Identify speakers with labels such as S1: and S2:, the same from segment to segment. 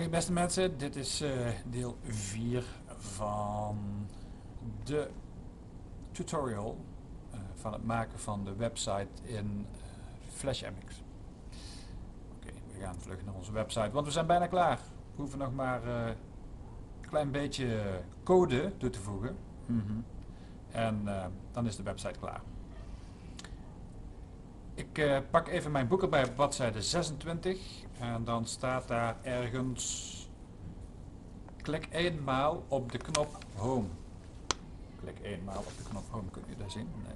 S1: Oké beste mensen, dit is uh, deel 4 van de tutorial uh, van het maken van de website in uh, FlashMX. Oké, we gaan vlug naar onze website, want we zijn bijna klaar. We hoeven nog maar een klein beetje code toe te voegen. Mm -hmm. En dan is de website klaar. Ik uh, pak even mijn boek erbij op bladzijde 26 en dan staat daar ergens klik eenmaal op de knop home. Klik eenmaal op de knop home, kun je dat zien? Nee.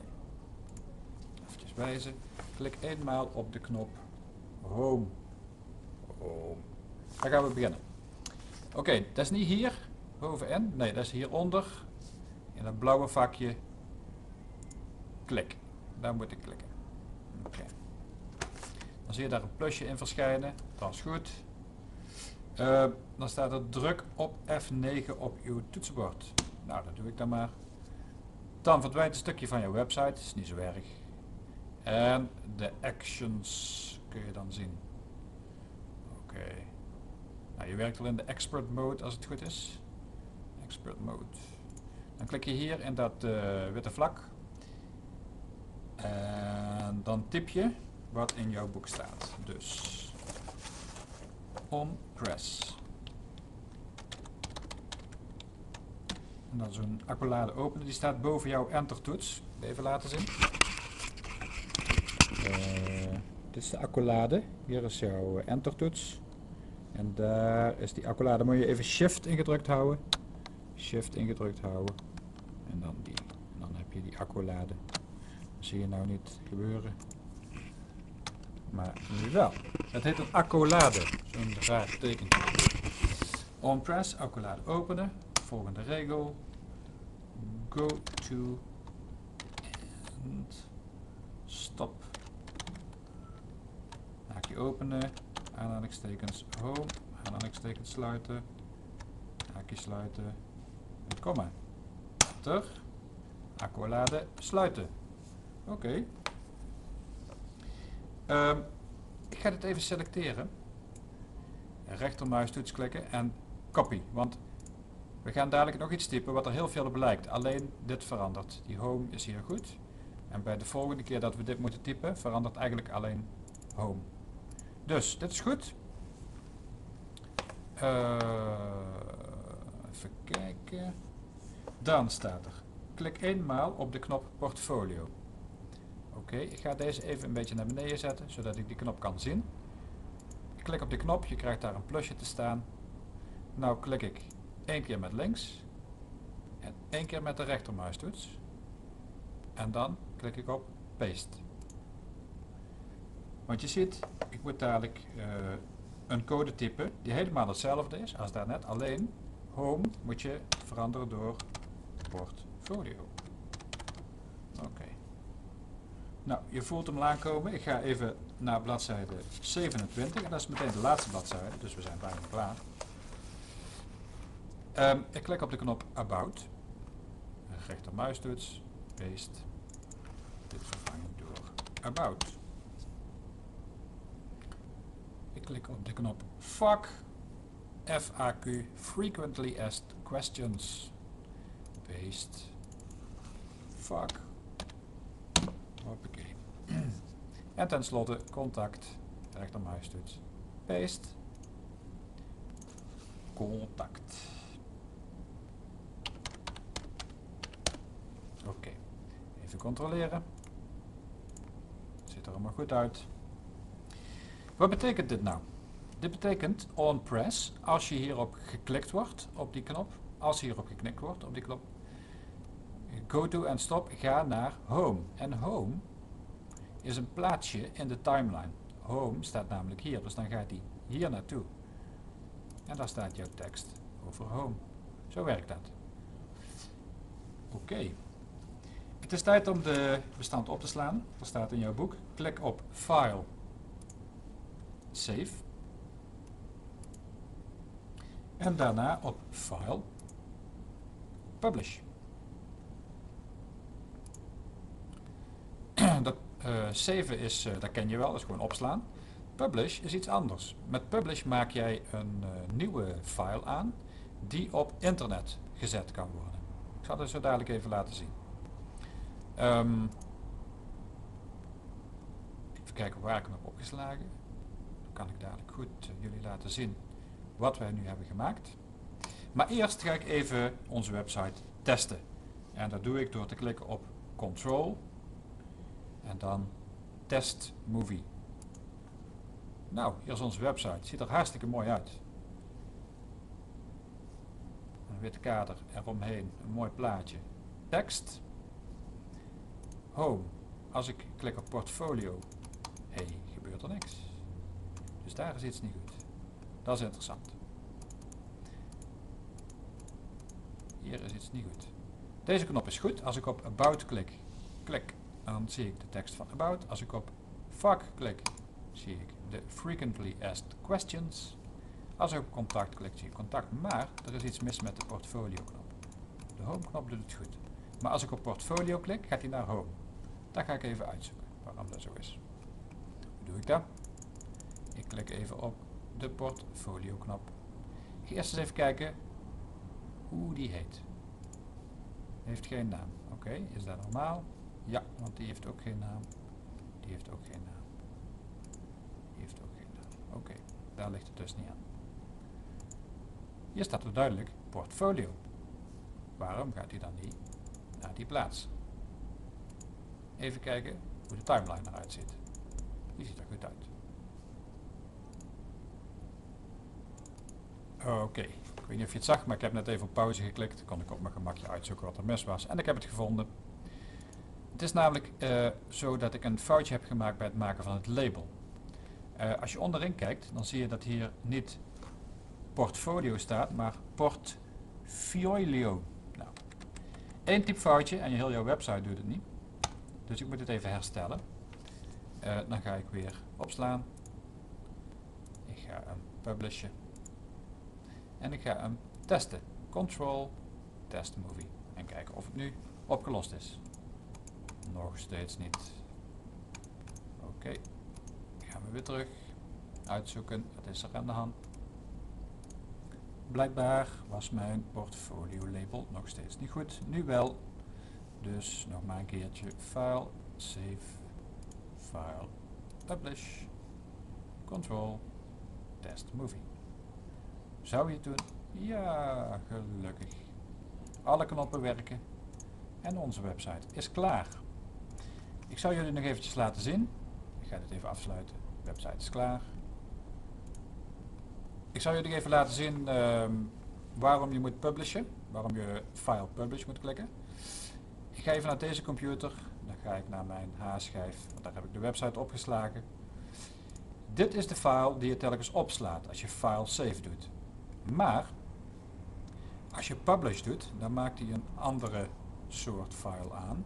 S1: Even wijzen. Klik eenmaal op de knop home. Dan gaan we beginnen. Oké, dat is niet hier bovenin. Nee, dat is hieronder. In dat blauwe vakje. Klik. Daar moet ik klikken. Oké. Dan zie je daar een plusje in verschijnen. Dat is goed. Uh, dan staat er druk op F9 op uw toetsenbord. Nou, dat doe ik dan maar. Dan verdwijnt een stukje van je website. Is niet zo erg. En de actions kun je dan zien. Oké. Nou, je werkt al in de expert mode als het goed is. Expert mode. Dan klik je hier in dat uh, witte vlak. En dan tip je wat in jouw boek staat. Dus on press. En dan zo'n accolade openen. Die staat boven jouw enter toets. Even laten zien. Uh, dit is de accolade. Hier is jouw enter toets. En daar is die accolade. Moet je even shift ingedrukt houden. Shift ingedrukt houden. En dan die. En dan heb je die accolade. Zie je nou niet gebeuren. Maar nu wel. Het heet een accolade. Zo'n raar tekentje. On press, accolade openen. Volgende regel. Go to and stop. Haakje openen. Aanhalingstekens home. Aanhalingstekens sluiten. Haakje sluiten. En komma. Ter. Accolade sluiten. Oké. Um, ik ga dit even selecteren. Rechtermuistoets klikken en copy. Want we gaan dadelijk nog iets typen wat er heel veel op lijkt. Alleen dit verandert. Die home is hier goed. En bij de volgende keer dat we dit moeten typen, verandert eigenlijk alleen home. Dus, dit is goed. Uh, even kijken. Dan staat er. Klik eenmaal op de knop portfolio. Oké, ik ga deze even een beetje naar beneden zetten, zodat ik die knop kan zien. Ik klik op de knop, je krijgt daar een plusje te staan. Nou klik ik één keer met links en één keer met de rechtermuistoets. En dan klik ik op paste. Want je ziet, ik moet dadelijk uh, een code typen die helemaal hetzelfde is als daarnet. Alleen home moet je veranderen door portfolio. Oké. Nou, je voelt hem aankomen. Ik ga even naar bladzijde 27 en dat is meteen de laatste bladzijde, dus we zijn bijna klaar. Um, ik klik op de knop About. Rechtermuistoets, paste. Dit vervangen door About. Ik klik op de knop FAQ. FAQ, Frequently Asked Questions. Paste. FAQ. Hoppakee. en tenslotte contact, rechtermuistoets, paste, contact. Oké, even controleren. Ziet er allemaal goed uit. Wat betekent dit nou? Dit betekent on press, als je hierop geklikt wordt, op die knop, als hierop geknikt wordt, op die knop, go to en stop, ga naar home. En home is een plaatsje in de timeline. Home staat namelijk hier, dus dan gaat hij hier naartoe. En daar staat jouw tekst over home. Zo werkt dat. Oké. Het is tijd om de bestand op te slaan. Dat staat in jouw boek. Klik op File, Save. En daarna op File, Publish. dat uh, 7 is, uh, dat ken je wel, dat is gewoon opslaan. Publish is iets anders. Met Publish maak jij een uh, nieuwe file aan die op internet gezet kan worden. Ik zal het zo dadelijk even laten zien. Um, even kijken waar ik hem heb opgeslagen. Dan kan ik dadelijk goed jullie laten zien wat wij nu hebben gemaakt. Maar eerst ga ik even onze website testen. En dat doe ik door te klikken op Control en dan Test Movie. Nou, hier is onze website. Ziet er hartstikke mooi uit. Een wit kader eromheen, een mooi plaatje. Tekst. Home. Als ik klik op portfolio, hé, hey, gebeurt er niks. Dus daar is iets niet goed. Dat is interessant. Hier is iets niet goed. Deze knop is goed. Als ik op About klik, klik, dan zie ik de tekst van About. Als ik op Vak klik, zie ik de Frequently Asked Questions. Als ik op Contact klik, zie ik Contact. Maar er is iets mis met de Portfolio knop. De Home knop doet het goed. Maar als ik op Portfolio klik, gaat hij naar Home. Daar ga ik even uitzoeken waarom dat zo is. Hoe doe ik dat? Ik klik even op de Portfolio knop. Ik ga eerst eens even kijken hoe die heet. Heeft geen naam. Oké, is dat normaal? Ja, want die heeft ook geen naam. Die heeft ook geen naam. Die heeft ook geen naam. Oké, daar ligt het dus niet aan. Hier staat er duidelijk portfolio. Waarom gaat hij dan niet naar die plaats? Even kijken hoe de timeline eruit ziet. Die ziet er goed uit. Oké, ik weet niet of je het zag, maar ik heb net even op pauze geklikt. Dan kon ik op mijn gemakje uitzoeken wat er mis was. En ik heb het gevonden. Het is namelijk uh, zo dat ik een foutje heb gemaakt bij het maken van het label. Uh, als je onderin kijkt, dan zie je dat hier niet portfolio staat, maar portfolio. Nou, één type foutje en je heel jouw website doet het niet. Dus ik moet het even herstellen. Uh, dan ga ik weer opslaan. Ik ga hem publishen. En ik ga hem testen. Control, test movie. En kijken of het nu opgelost is. Nog steeds niet. Oké. Gaan we weer terug. Uitzoeken. Wat is er aan de hand? Blijkbaar was mijn portfolio label nog steeds niet goed. Nu wel. Dus nog maar een keertje. File, save, file, publish, control, test movie. Zou je het doen? Ja, gelukkig. Alle knoppen werken. En onze website is klaar. Ik zal jullie nog eventjes laten zien. Ik ga dit even afsluiten. Website is klaar. Ik zal jullie even laten zien uh, waarom je moet publishen. Waarom je file publish moet klikken. Ik ga even naar deze computer. Dan ga ik naar mijn H-schijf. Daar heb ik de website opgeslagen. Dit is de file die je telkens opslaat als je file save doet. Maar als je publish doet, dan maakt hij een andere soort file aan.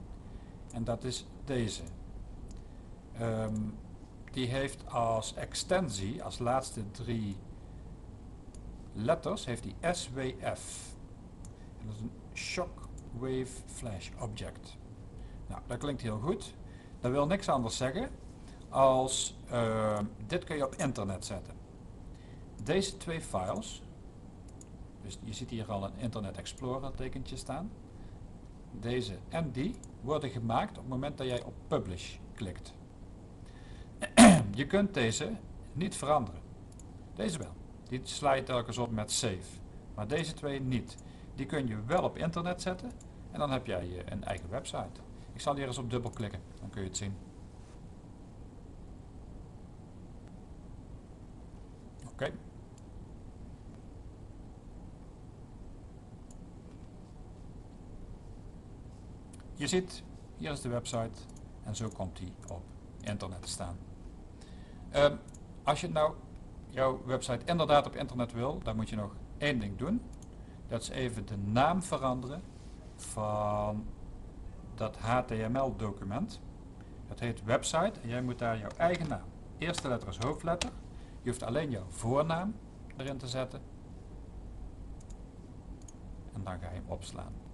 S1: En dat is deze. Um, die heeft als extensie, als laatste drie letters, heeft die SWF. En dat is een Shockwave Flash Object. Nou, dat klinkt heel goed. Dat wil niks anders zeggen als uh, dit kun je op internet zetten. Deze twee files, dus je ziet hier al een Internet Explorer tekentje staan. Deze en die worden gemaakt op het moment dat jij op Publish klikt. je kunt deze niet veranderen. Deze wel. Die sla telkens op met Save. Maar deze twee niet. Die kun je wel op internet zetten en dan heb jij een eigen website. Ik zal hier eens op dubbel klikken, dan kun je het zien. Oké. Je ziet, hier is de website en zo komt die op internet te staan. Uh, als je nou jouw website inderdaad op internet wil, dan moet je nog één ding doen. Dat is even de naam veranderen van dat HTML document. Dat heet website en jij moet daar jouw eigen naam. Eerste letter is hoofdletter. Je hoeft alleen jouw voornaam erin te zetten. En dan ga je hem opslaan.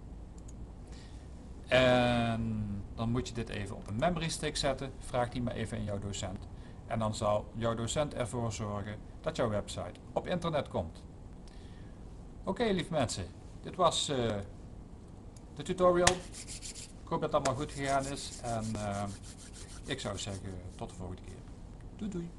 S1: En dan moet je dit even op een memory stick zetten. Vraag die maar even aan jouw docent. En dan zal jouw docent ervoor zorgen dat jouw website op internet komt. Oké, lieve mensen, dit was eh, de tutorial. Ik hoop dat het allemaal goed gegaan is en eh, ik zou zeggen tot de volgende keer. Doei doei.